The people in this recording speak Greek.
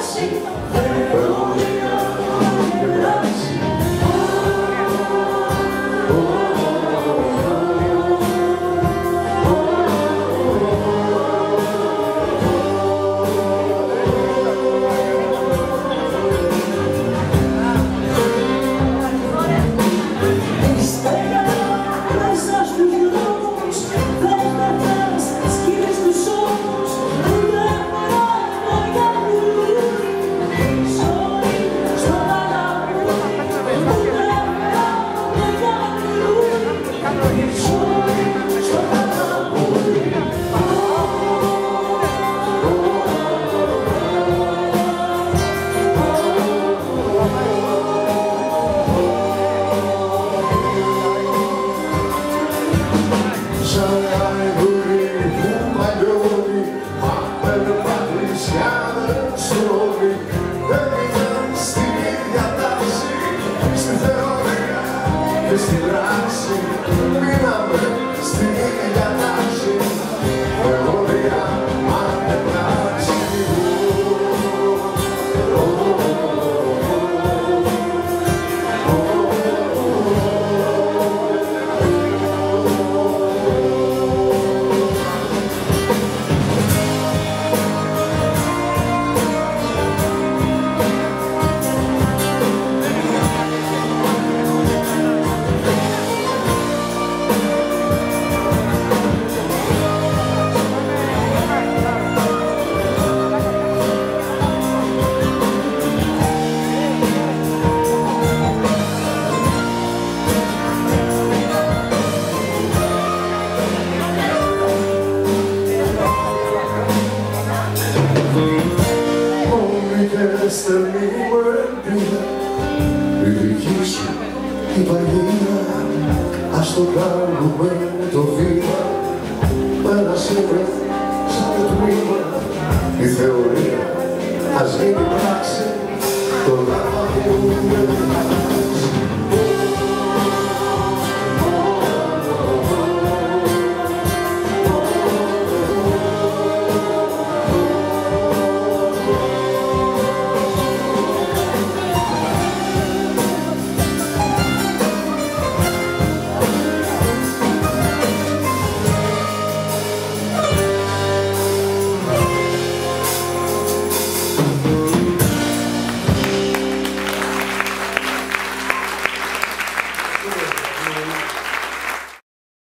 心。Μου ελπίδα η δική σου η παγίδα ας το κάνουμε το βήμα. Πέρασε σαν το τμήμα. Η θεωρία ας γίνει πράξη. Το να